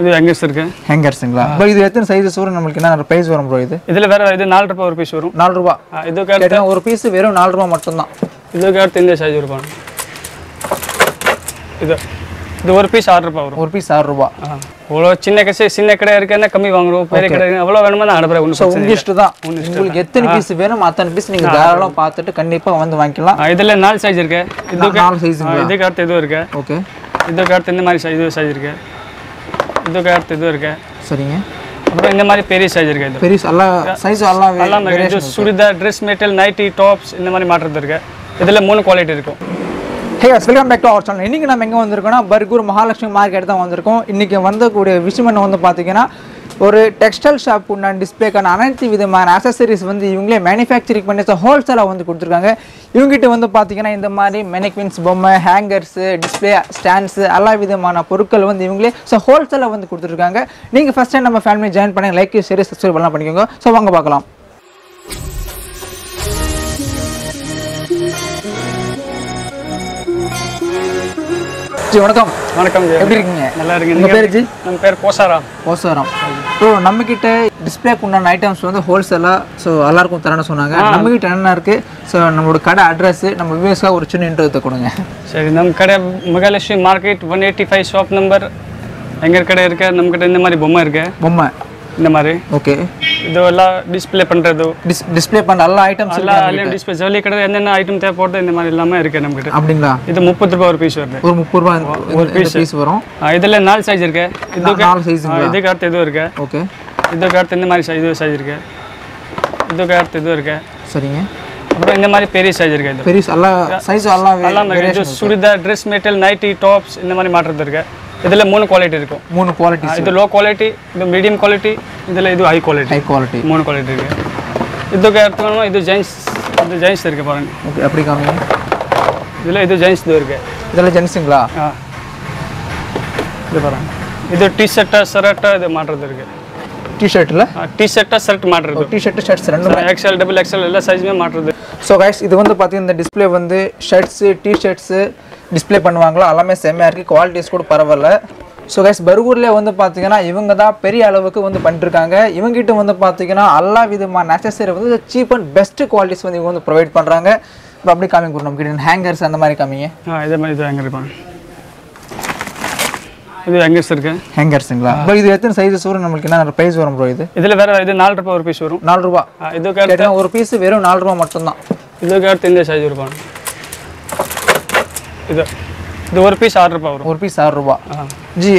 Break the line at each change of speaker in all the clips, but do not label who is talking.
இது யங்கர்ஸ் இருக்கு
ஹேங்கர்ஸுங்களா ப்ரோ இது எத்தனை சைஸஸ் வரும்? நம்மளுக்கு என்ன ப்ரைஸ் வரும் ப்ரோ இது?
இதில் வேற இது நாலு ரூபாய் ஒரு பீஸ் வரும்.
நாலு ரூபா.
இதுக்கு அடுத்து
ஒரு பீஸ் வெறும் நாலு ரூபா மட்டும்தான்.
இதுக்கு அடுத்து இந்த சைஸ் இருக்கும் இது இது ஒரு பீஸ் ஆறு ரூபாய் வரும்.
ஒரு பீஸ் ஆறு ரூபா.
ஆ, அவ்வளோ சின்ன கசை சின்ன கடை இருக்குன்னா கம்மி வாங்குறோம்? பெரிய கடை எவ்வளோ வேணுமோ நான் அனுப்புறேன்
உங்க இஷ்டம் தான். உங்களுக்கு எத்தனை பீஸ் வேணும் அத்தனை பீஸ் நீங்க தாராளம் பார்த்துட்டு கண்டிப்பா வந்து வாங்கிக்கலாம்.
இதுல நாலு சைஸ் இருக்கு. இதுக்கு
நாலு சைஸ்
இதுக்கு அடுத்து இதுவும் இருக்கு?
ஓகே
இதுக்கு அடுத்து இந்த மாதிரி சைஸ் இது சைஸ் இருக்கு. இதுக்கு அடுத்து இதுவும் இருக்கு.
சரிங்க.
அப்புறம் இந்த மாதிரி பெரிய சைஸ் இருக்கு இது.
பெரிய எல்லா சைஸ் எல்லாம்
எல்லாம் இருக்கு. இது churidar dress material nightie tops இந்த மாதிரி மாற்றுறது இருக்கு. இதுல மூணு குவாலிட்டி இருக்கும்
hey welcome back to our channel இன்னைக்கு நம்ம எங்கே வந்திருக்கோம்னா பர்கூர் மகாலட்சுமி மார்க்கெட் தான் வந்திருக்கோம். இன்னைக்கு வந்தக்கூடிய விஷயம் என்ன வந்து பார்த்தீங்கன்னா ஒரு டெக்ஸ்டைல் ஷாப் உண்டான டிஸ்பிளேக்கான அனைத்து விதமான அசசரிஸ் வந்து இவங்களே மேனுஃபேக்சரிங் பண்ணி ஹோல்சேலாக வந்து கொடுத்துருக்காங்க. இவங்ககிட்ட வந்து பார்த்தீங்கன்னா இந்த மாதிரி மெனிக்வின்ஸ் பொம்மை ஹேங்கர்ஸு டிஸ்பிளே ஸ்டாண்ட்ஸு எல்லா விதமான பொருட்கள் வந்து இவங்களே ஸோ ஹோல்சேலாக வந்து கொடுத்துருக்காங்க. நீங்கள் ஃபஸ்ட் டைம் நம்ம ஃபேமிலி ஜாயின் பண்ணி லைக் ஷேர் சப்ஸ்கிரைப் எல்லாம் பண்ணிக்கோங்க. ஸோ வாங்க பார்க்கலாம். ஜி வணக்கம்.
வணக்கம் ஜெயம்.
எப்படி இருக்கீங்க?
நல்லா இருக்கு
உங்க
நீங்க
பேர் ஜி?
நம்ம பேர் கோசாராம்.
ஓசாரம் ஸோ நம்மக்கிட்ட டிஸ்பிளேக்கு உண்டான ஐட்டம்ஸ் வந்து ஹோல்சேலாக ஸோ எல்லாருக்கும் தரேன்னு சொன்னாங்க. நம்மக்கிட்ட என்ன இருக்குது ஸோ நம்மளோட கடை அட்ரஸ் நம்ம வியூஸ்க்காக ஒரு சின்ன இன்டர்வியூ கொடுங்க.
சரி நம்ம கடை Mahalakshmi market one eighty five shop number எங்க கடை இருக்கு? நம்ம கிட்ட இந்த மாதிரி பொம்மை இருக்கு.
பொம்மை.
இந்த மாதிரி.
ஓகே.
இது எல்லாம் டிஸ்ப்ளே பண்றது.
டிஸ் டிஸ்பிளே பண்ண எல்லா ஐட்டம்ஸ்
எல்லா எல்லாம் டிஸ்பிளே ஜவுளி கடை என்னென்ன ஐட்டம் தேவைப்படுது இந்த மாதிரி எல்லாமே இருக்கு நம்ம கிட்ட
அப்படிங்களா?
இது முப்பது ரூபாய் ஒரு பீஸ் வருது.
ஒரு முப்பது ரூபா ஒரு பீஸ் வரும்.
இதுல நாலு சைஸ் இருக்கு. இதுக்கு
நாலு சைஸ்
இதுக்கு அடுத்து இதுவும் இருக்கு.
ஓகே.
இதுக்கு அடுத்து இந்த மாதிரி சைஸ் இது சைஸ் இருக்கு. இதுக்கு அடுத்து இதுவும் இருக்கு.
சரிங்க.
அப்புறம் இந்த மாதிரி பெரிய சைஸ் இருக்கு இது.
பெரிய எல்லா சைஸ் எல்லாம்
எல்லாம் churidar dress material nightie tops இந்த மாதிரி மாற்றுறது இருக்கு. இதுல மூணு குவாலிட்டி இருக்கும்.
மூணு குவாலிட்டி
இது லோ குவாலிட்டி இது மீடியம் குவாலிட்டி இதுல இது ஹை குவாலிட்டி
ஹை குவாலிட்டி
மூணு குவாலிட்டி இருக்கு. இதுக்கு எடுத்துக்கணும் இது ஜென்ஸ் இது ஜென்ஸ் இருக்கு பாருங்க.
ஓகே அப்படி காமிங்க?
இதுல இது ஜென்ஸ் இது இருக்கு.
இதெல்லாம் ஜென்ஸுங்களா
ஆ. இது பாருங்க. இது டி ஷர்ட்டா ஷர்ட்டா இது மாற்றுறது இருக்கு.
டிஷர்ட்டில்
டி ஷர்ட்டா ஷர்ட் மாற்றுறது
டிஷர்ட் ஷர்ட்ஸ் ரெண்டும்.
எக்ஸ்எல் டபுள் எக்ஸ்எல் எல்லா சைஸுமே மாற்றுறது
ஸோ கைஸ் இது வந்து பார்த்தீங்கன்னா இந்த டிஸ்ப்ளே வந்து ஷர்ட்ஸு டிஷர்ட்ஸு டிஸ்ப்ளே பண்ணுவாங்களா எல்லாமே செம்மையாக இருக்குது குவாலிட்டிஸ் கூட பரவாயில்ல. ஸோ கைஸ் பர்கூர்லேயே வந்து பார்த்தீங்கன்னா இவங்க தான் பெரிய அளவுக்கு வந்து பண்ணிட்டுருக்காங்க இவங்ககிட்ட வந்து பார்த்தீங்கன்னா எல்லா விதமான நெசசரி வந்து சீப் அண்ட் பெஸ்ட் குவாலிட்டிஸ் வந்து இவங்க வந்து ப்ரொவைட் பண்ணுறாங்க இப்போ அப்படி காமிங்க நம்ம கிட்ட ஹேங்கர்ஸ் அந்த மாதிரி காமிங்க.
ஆ இதே மாதிரி இது இருப்பாங்க இது எங்கேஸ் இருக்கு.
ஹேங்கர்ஸுங்களா ப்ரோ இது எத்தனை சைஸஸ் வரும்? நம்மளுக்கு என்ன ப்ரைஸ் வரும் ப்ரோ இது?
இதில் வேற இது நாலு ரூபாய் ஒரு பீஸ் வரும்.
நாலு ரூபா.
இதுக்கு
ஒரு பீஸ் வெறும் நாலு ரூபா மட்டும்தான்.
இதுக்கு அடுத்து இந்த சைஸ் இருக்கும். இது இது ஒரு பீஸ் ஆறு ரூபாய் வரும்.
ஒரு பீஸ் ஆறு ரூபா. ஜி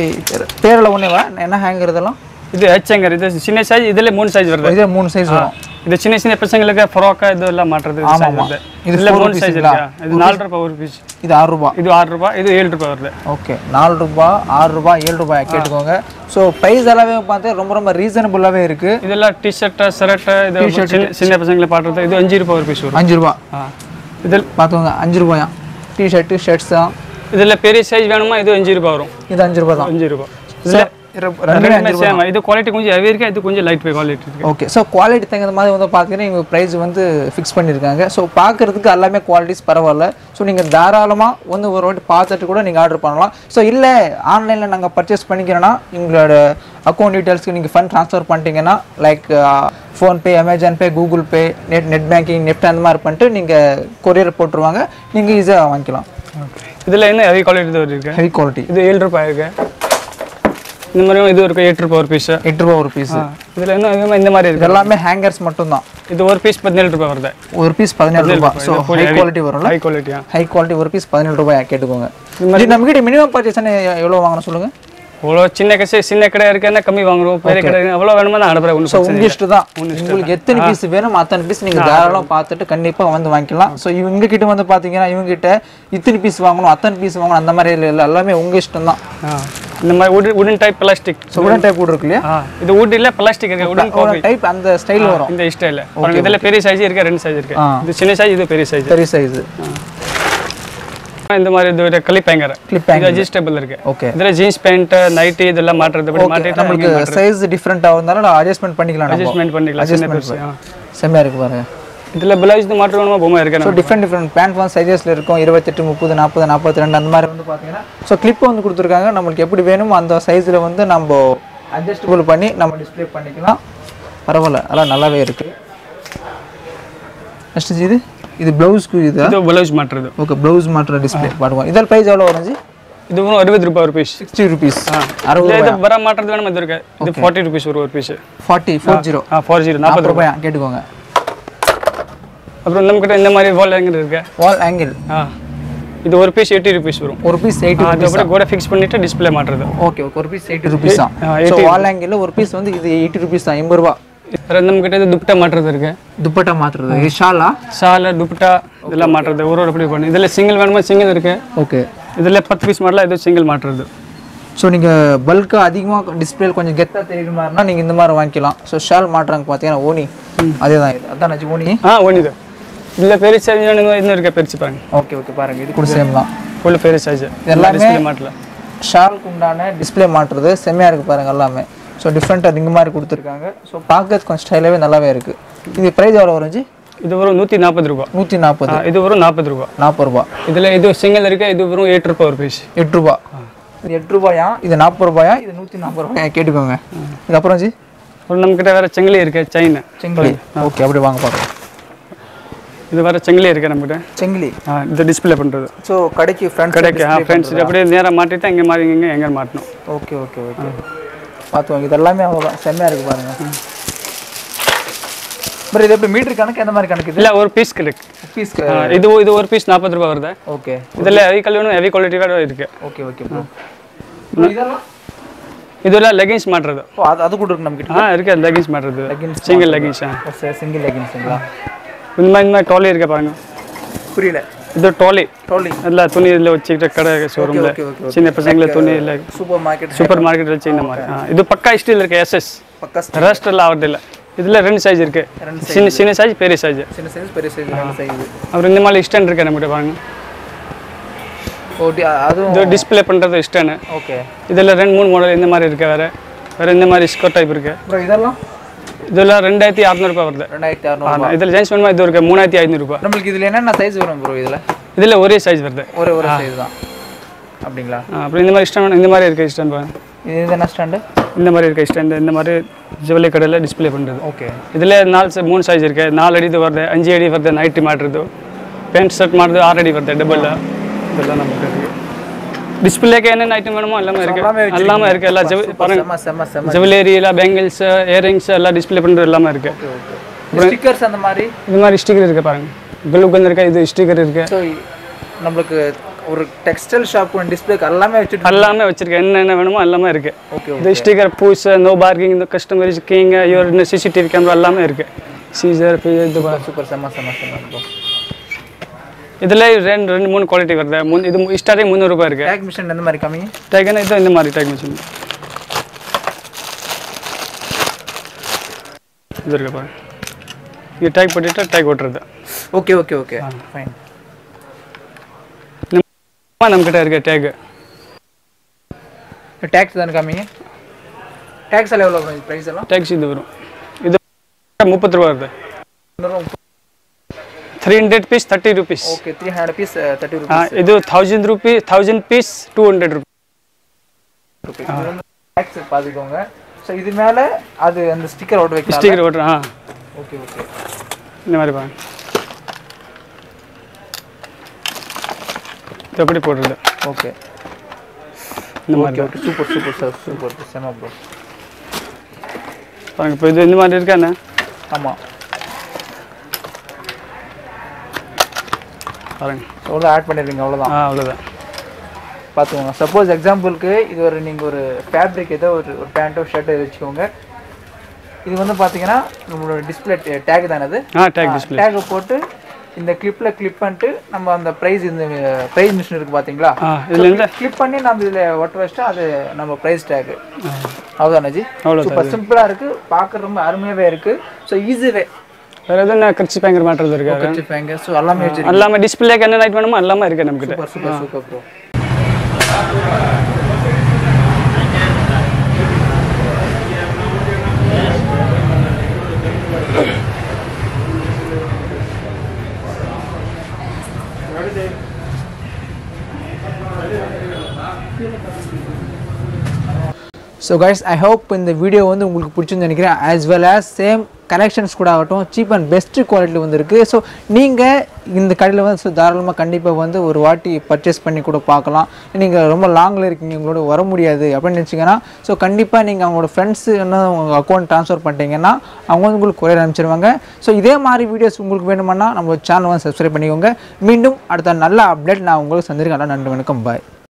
பேரில் ஒன்றுவா என்ன ஹேங்கர் இதெல்லாம்?
இது ஹெச்எங்கர் இது சின்ன சைஸ் இதுல மூணு சைஸ் வருது.
இதே மூணு சைஸ் வரும்.
இது சின்ன சின்ன பசங்களுக்கு ஃப்ராக்கா இது எல்லாம் மாட்டுறது வருது.
இது four
மூணு சைஸ்? இருக்கா. இது நாலு ரூபாய் ஒரு பீஸ்
இது ஆறு ரூபா.
இது ஆறு ரூபாய் இது ஏழு ரூபாய் வருது.
ஓகே நாலு ரூபா ஆறு ரூபா ஏழு ரூபாய் கேட்டுக்கோங்க. ஸோ ப்ரைஸ் எல்லாமே பார்த்து ரொம்ப ரொம்ப ரீசனபுளாகவே இருக்கு.
இதெல்லாம் டி ஷர்ட்டா இது சின்ன பசங்களை பாடுறது இது அஞ்சு ரூபாய் ஒரு பீஸ் வரும்.
அஞ்சு ரூபா.
இதில்
பார்த்துக்கோங்க அஞ்சு ரூபாயா? டிஷர்ட்டு ஷர்ட்ஸ் தான்
இதில் பெரிய சைஸ் வேணுமா? இது அஞ்சு ரூபாய் வரும்.
இது அஞ்சு ரூபா தான்.
அஞ்சு ரூபாய்
இதில் ரெண்டுமே
ரெண்டுமே சேம் இது குவாலிட்டி கொஞ்சம் ஹெவி இருக்கு? இது கொஞ்சம் லைட் குவாலிட்டி இருக்கு?
ஓகே ஸோ குவாலிட்டி தகுந்த மாதிரி வந்து பார்த்தீங்கன்னா இவங்க ப்ரைஸ் வந்து ஃபிக்ஸ் பண்ணியிருக்காங்க ஸோ பார்க்குறதுக்கு எல்லாமே குவாலிட்டிஸ் பரவாயில்ல. ஸோ நீங்கள் தாராளமாக வந்து ஒரு வாட்டி பார்த்துட்டு கூட நீங்கள் ஆர்டர் பண்ணலாம். ஸோ இல்லை ஆன்லைனில் நாங்கள் பர்ச்சேஸ் பண்ணிக்கிறோன்னா எங்களோட அக்கௌண்ட் டீட்டெயில்ஸ்க்கு நீங்கள் ஃபண்ட் ட்ரான்ஸ்ஃபர் பண்ணிட்டீங்கன்னா like PhonePe Amazon Pay Google Pay net net banking NEFT அந்த மாதிரி பண்ணிட்டு நீங்கள் கொரியர் போட்டுருவாங்க. நீங்கள் ஈஸியாக வாங்கிக்கலாம்.
இதில் என்ன ஹெவி குவாலிட்டி இருக்கு?
ஹெவி குவாலிட்டி
இது ஏழு ரூபாய் இருக்கு. இந்த மாதிரி இது இருக்கு எட்டு ரூபாய் ஒரு பீஸ்
எட்டு ரூபா ஒரு பீஸ்
இதில் அதிகமாக இந்த மாதிரி இருக்கு.
எல்லாமே ஹேங்கர்ஸ் மட்டும்தான்.
இது ஒரு பீஸ் பதினேழு ரூபாய் வருது.
ஒரு பீஸ் பதினேழு ரூபா ஸோ ஹை குவாலிட்டி வரும்ல?
ஹை குவாலிட்டியா
ஹை குவாலிட்டி ஒரு பீஸ் பதினேழு ரூபாய் கேட்டுக்கோங்க. இது நம்மகிட்ட மினிமம் பர்ச்சேஸ் எவ்வளோ வாங்கணும் சொல்லுங்க?
அவ்வளோ சின்ன கசை சின்ன கடை இருக்குன்னா கம்மி வாங்குறோம் பெரிய கடை எவ்வளோ வேணுமோ நான் அனுப்புறேன் ஒன்றும்
ஸோ
பிரச்சனை
உங்க இஷ்டம் தான் உங்களுக்கு எத்தனை பீஸ் வேணும் அத்தனை பீஸ் நீங்க தாராளம் பார்த்துட்டு கண்டிப்பா வந்து வாங்கிக்கலாம். ஸோ இவங்க கிட்ட வந்து பாத்தீங்கன்னா இவங்க கிட்ட இத்தனை பீஸ் வாங்கணும் அத்தனை பீஸ் வாங்கணும் அந்த மாதிரி இல்லை எல்லாமே உங்க இஷ்டம் தான்
இந்த மாதிரி wooden wooden type plastic
so wooden type கூட இருக்கு இல்லையா?
இது wood இல்ல பிளாஸ்டிக் இருக்கு உடன்
ஒரு டைப் அந்த ஸ்டைல் வரும்.
இந்த ஸ்டைல இதுல பெரிய சைஸ் இருக்கு ரெண்டு சைஸ் இருக்கு. இது சின்ன சைஸ் இது பெரிய சைஸ்
பெரிய சைஸ்
இந்த மாதிரி இது கிளிப் ஹேங்கர்
கிளிப்
இது அட்ஜஸ்டபிள் இருக்கு.
ஓகே
இதுல ஜீன்ஸ் பேண்ட் நைட்டி இதெல்லாம் மாட்டுறது இப்படி மாட்டிட்டு
நம்மளுக்கு சைஸ் டிஃப்ரெண்ட் ஆகுந்தாலும் அட்ஜஸ்ட்மெண்ட் பண்ணிக்கலாம் நம்ம.
அட்ஜஸ்ட்மெண்ட் பண்ணிக்கலாம்.
செம்மையா இருக்கு பாருங்க.
இதில் பிளவுஸ் மாற்றணுமா பொம்மை இருக்கு
ஸோ டிஃப்ரெண்ட் டிஃப்ரெண்ட் பேண்ட் வந்து சைஸஸில் இருக்கும். இருபத்தெட்டு முப்பது நாற்பது நாற்பத்தி ரெண்டு அந்த மாதிரி வந்து பார்த்தீங்கன்னா ஸோ கிளிப் வந்து கொடுத்துருக்காங்க. நம்மளுக்கு எப்படி வேணுமோ அந்த சைஸில் வந்து நம்ம அட்ஜஸ்டபிள் பண்ணி நம்ம டிஸ்ப்ளே பண்ணிக்கலாம். பரவாயில்ல. அதெல்லாம் நல்லாவே இருக்குது நெக்ஸ்ட் இது இது ப்ளவுஸ்க்கு இது
பிளவுஸ் மாட்டுறது
ஓகே ப்ளவுஸ் மாட்டுற டிஸ்ப்ளே பாடுவோம் இதெல்லாம் ப்ரைஸ் எவ்வளோ வரும் ஜி?
இது வரும் அறுபது ரூபாய் ஒரு பீஸ்
சிக்ஸ்டி ருபீஸ் அறுபது
இது வர மாட்டுறது வேணும்? இது இருக்கு. இது ஃபார்ட்டி ருபீஸ் ஒரு ஒரு piece
forty four zero
ah four zero நாற்பது
ரூபாய்? கேட்டுக்கோங்க.
அப்புறம் நம்மக்கிட்ட இந்த மாதிரி வால் ஹேங்கர் இருக்கு.
வால் ஆங்கிள்
ஆ. இது ஒரு பீஸ் எயிட்டி ருபீஸ் வரும்.
ஒரு பீஸ் எயிட்டி
அது அப்படியே கூட ஃபிக்ஸ் பண்ணிட்டு டிஸ்ப்ளே மாட்டுறது
ஓகே ஓகே ஒரு பீஸ் எயிட்டி ருபீஸ் தான் வால் ஆங்கிள் ஒரு பீஸ் வந்து இது எயிட்டி ருபீஸ் தான் எண்பது ரூபா.
அப்புறம் நம்மக்கிட்ட இது துப்பட்டா மாட்டுறது இருக்கு.
துப்பட்டா இது ஷாலா
ஷால துப்பட்டா இதெல்லாம் மாட்டுறது ஒரு ஒரு அப்படி பண்ணி. இதில் சிங்கிள் வேணுமா? சிங்கிள் இருக்கு.
ஓகே
இதில் பத்து பீஸ் மாடலாம் இது சிங்கிள் மாட்டுறது
ஸோ நீங்கள் பல்காக அதிகமாக டிஸ்பிளே கொஞ்சம் கெத்தாக தெரியுற மாதிரினா நீங்கள் இந்த மாதிரி வாங்கிக்கலாம். ஸோ ஷால் மாட்டுறாங்க பார்த்தீங்கன்னா ஓனி. அதே தான் இது. அதான் ஓனி?
ஆ ஒன்று இது இதில் பெரிய சைஸ் இன்னும் இருக்க? பெருசு பாருங்க.
ஓகே ஓகே பாருங்க. இது கூட சேம் தான்.
ஃபுல் பெரிய சைஸ்
எல்லாமே-
டிஸ்பிளே மாட்டல.
ஷாலுக்கு உண்டான டிஸ்பிளே மாட்டுறது. செம்மையாக இருக்குது பாருங்க எல்லாமே. ஸோ டிஃப்ரெண்ட்டாக ரிங் மாதிரி கொடுத்துருக்காங்க. ஸோ பார்க்கறதுக்கு கொஞ்சம் ஸ்டைலாகவே நல்லாவே இருக்குது இது ப்ரைஸ் எவ்வளோ வரும் ஜி?
இது வரும் நூற்றி நாற்பது ரூபா.
நூற்றி நாற்பது
இது வரும் நாற்பது ரூபா.
நாற்பது ரூபா.
இதில் இது சிங்கிள் இருக்கு? இது வரும் எட்டு ரூபா ஒரு பீஸ்
எட்டு ரூபா. இது எட்டு ரூபாயா? இது நாற்பது ரூபாயா? இது நூற்றி நாற்பது ரூபாயா? கேட்டுக்கோங்க. இதுக்கப்புறம் ஜி?
அப்புறம் நம்மக்கிட்ட வேற செங்கிலி இருக்கு செயின்
செங்கிலி. ஓகே அப்படி வாங்க பார்க்கலாம்
இது வேற செங்கிலி இருக்கு நம்மக்கிட்ட
செங்கிலி?
ஆ, இது டிஸ்பிளே பண்ணுறது
ஸோ கடைக்கு ஃப்ரெண்ட்ஸ்
கடைக்கு ஆ ஃப்ரெண்ட்ஸ் அப்படியே நேராக மாட்டிட்டு இங்கே மாறி இங்கே எங்கே மாட்டணும்.
ஓகே ஓகே ஓகே பார்த்துவாங்க இது எல்லாமே அவ்வளோதான் செம்மையாக இருக்குது பாருங்க. பட் இது எப்படி மீட்டர் கணக்கு? எந்த மாதிரி கணக்கு
இல்லை ஒரு பீஸ்
பீஸ்க்கு
ஆ, இது இது ஒரு பீஸ் நாற்பது ரூபா வருது.
ஓகே
இதில் ஹெவி கல்வி ஹெவி குவாலிட்டி வேறு இருக்கு.
ஓகே ஓகே இதெல்லாம்?
இதெல்லாம் லெகின்ஸ் மாட்டுறது.
அது அது கூட இருக்கு நம்மக்கிட்ட
ஆ இருக்கு லெகின்ஸ் மாட்டுறது.
Leggings
சிங்கிள் லெகின்ஸ்
சிங்கிள் லெகின்ஸுங்களா
இந்த மாதிரி இந்த ட்ராலி இருக்கு பாருங்க.
புரியல.
இது ட்ராலி
ட்ரோலி
இல்லை துணி இதில் வச்சுக்கிட்ட கடை ஷோரூமில் சின்ன பசங்களை துணி இல்லை
சூப்பர் மார்க்கெட்
சூப்பர் மார்க்கெட் வச்சு இந்த மாதிரி. இது பக்கா ஸ்டீல் இருக்கு எஸ்எஸ்
பக்கா
ரெஸ்ட் எல்லாம் ஆகிறது இல்லை. இதில் ரெண்டு சைஸ் இருக்கு. சின்ன சின்ன சைஸ் பெரிய சைஸ்
சின்ன சைஸ் பெரிய சைஸ் ரெண்டு சைஸ்
அப்புறம் இந்த மாதிரி ஸ்டாண்ட் இருக்கு நம்மகிட்ட பாருங்க.
ஓடி அதுவும்
இது டிஸ்ப்ளே பண்ணுறது ஸ்டாண்டு
ஓகே
இதில் ரெண்டு மூணு மாடல் இந்த மாதிரி இருக்கு வேறு. வேறு இந்த மாதிரி ஸ்கர்ட் டைப் இருக்கு.
அப்புறம் இதெல்லாம்
இதெல்லாம் ரெண்டாயிரத்தி அறநூறுபா வருது.
ரெண்டாயிரத்தி அறநூறு
இதில் ஜென்ஸ் வேணுமா இது இருக்கு மூணாயிரத்தி ஐநூறுரூபா
நம்மளுக்கு இதில் என்னென்ன சைஸ் வரும் ப்ரோ இதில்?
இதில் ஒரே சைஸ் வருது.
ஒரே ஒரு சைஸ் தான். அப்படிங்களா?
அப்புறம் இந்த மாதிரி ஸ்டாண்ட் இந்த மாதிரி இருக்கு ஸ்டாண்ட்
இது என்ன ஸ்டாண்டு
இந்த மாதிரி இருக்க ஸ்டாண்ட் இந்த மாதிரி ஜுவல்லரி கடையில் டிஸ்ப்ளே பண்ணுறது.
ஓகே
இதில் நாலு மூணு சைஸ் இருக்கு. நாலு அடி வருது அஞ்சு அடி வருது நைட்டி மாட்டுறது. பேண்ட் ஷர்ட் மாட்டுறது ஆறு அடி வருது டபுள் இதெல்லாம் நமக்கு இருக்கு. டிஸ்பிளேக்கு என்னென்ன ஐட்டம் வேணுமோ எல்லாமே இருக்கு.
எல்லாமே
இருக்கு. எல்லாம் ஜெவ பாருங்க. ஜுவல்லரி எல்லாம் பேங்கிள்ஸ் இயரிங்ஸ் எல்லாம் டிஸ்ப்ளே பண்ணுறது எல்லாமே இருக்கு.
ஸ்டிக்கர்ஸ் அந்த மாதிரி?
இந்த மாதிரி ஸ்டிக்கர் இருக்கு பாருங்க. குலுக்கன் இருக்கா இது ஸ்டிக்கர் இருக்கு.
நம்மளுக்கு ஒரு டெக்ஸ்டைல் ஷாப் டிஸ்பிளேக்கு எல்லாமே வச்சுட்டு
எல்லாமே வச்சிருக்கேன். என்னென்ன வேணுமோ எல்லாமே இருக்கு.
ஓகே
இந்த ஸ்டிக்கர் பூஸ் நோ பார்க்கிங் இந்த customer king your CCTV camera எல்லாமே இருக்கு. சீசர் இது
சூப்பர் செம்ம செம்ம செம்ம
இதுல ரெண்டு ரெண்டு மூணு குவாலிட்டி வருது. முன் இது ஸ்டார்டிங் முந்நூறுபா இருக்கு.
டேக் மிஷின் எந்த மாதிரி கம்மி
டேக்கன் இது இந்த மாதிரி டேக் மிஷின் இது இருக்கு பாருங்க இங்கே டேக் பண்ணிட்டு டேக் ஓட்டுறது.
ஓகே ஓகே ஓகே ஃபைன்
நம்மக்கிட்ட இருக்க டேக்
டேக்ஸ் தானே கம்மிங்க டேக்ஸ் எல்லாம் எவ்வளோ ப்ரைஸ் எல்லாம்?
டேக்ஸ் இது வரும். இது முப்பது ரூபா வருது. Rupees
okay three hundred piece thirty rupees
இது thousand rupees thousand piece two hundred rupees
rupees இது வந்து டேக்ஸ் பார்த்துக்கோங்க ஸோ இது மேலே அது அந்த ஸ்டிக்கர் ஓட்ட வைக்கலாம்
ஸ்டிக்கர் ஓட்டுறேன் ஆ.
ஓகே ஓகே
இந்த மாதிரி பாருங்க. இது எப்படி போடுறது?
ஓகே
இந்த மாதிரி
okay super super sir super செம ப்ரோ
பாருங்க இப்போ இது இந்த மாதிரி இருக்காண்ணே
ஆமாம்
பாருங்க.
எவ்வளோ ஆட் பண்ணிடுறீங்க அவ்வளோதான்
ஆ அவ்வளோதான்
பார்த்துக்கோங்க. சப்போஸ் எக்ஸாம்பிளுக்கு இது ஒரு நீங்கள் ஒரு ஃபேப்ரிக் ஏதோ ஒரு ஒரு பேண்ட்டோ ஷர்ட்டோ வச்சுக்கோங்க. இது வந்து பார்த்தீங்கன்னா நம்மளோட டிஸ்பிளே டேக் தானே அது?
டேக்
போட்டு இந்த கிளிப்பில் கிளிப் பண்ணிட்டு நம்ம அந்த ப்ரைஸ் இந்த ப்ரைஸ் மிஷின் இருக்குது பார்த்தீங்களா
ஆ இதுல
கிளிப் பண்ணி நம்ம இதில் ஒட்ட வச்சிட்டா அது நம்ம ப்ரைஸ் டேக்கு அவ்வளோதானே ஜி சூப்பர் சிம்பிளாக இருக்குது பார்க்க ரொம்ப அருமையாகவே இருக்குது ஸோ ஈஸி வே
வேற எதுவும் நான் கட்சி பேங்கர் மாட்டுறது இருக்காரு.
வச்சுருப்பாங்க ஸோ எல்லாமே
எல்லாமே டிஸ்பிளேக்கு என்ன லைட் வேணுமோ எல்லாமே இருக்கு நம்மக்கிட்ட
super super super bro so guys I hope இந்த வீடியோ வந்து உங்களுக்கு பிடிச்சிருந்து நினைக்கிறேன். As well as same collections கூட ஆகட்டும் சீப் அண்ட் பெஸ்ட் குவாலிட்டி வந்துருக்கு ஸோ நீங்கள் இந்த கடையில் வந்து ஸோ தாராளமாக கண்டிப்பாக வந்து ஒரு வாட்டி பர்ச்சேஸ் பண்ணி கூட பார்க்கலாம். நீங்கள் ரொம்ப லாங்கில் இருக்கீங்க உங்களோட வர முடியாது அப்படின்னு நினச்சிங்கன்னா ஸோ கண்டிப்பாக நீங்கள் அவங்களோட ஃப்ரெண்ட்ஸு என்ன உங்கள் அக்கௌண்ட் ட்ரான்ஸ்ஃபர் பண்ணிட்டீங்கன்னா அவங்க வந்து உங்களுக்கு குறைய அனுப்பிச்சிருவாங்க. ஸோ இதே மாதிரி வீடியோஸ் உங்களுக்கு வேணுமானா நம்ம சேனல் வந்து சப்ஸ்கிரைப் பண்ணிக்கோங்க. மீண்டும் அடுத்த நல்ல அப்டேட் நான் உங்களுக்கு சந்திருக்கேன் நன்றி வணக்கம் பாய்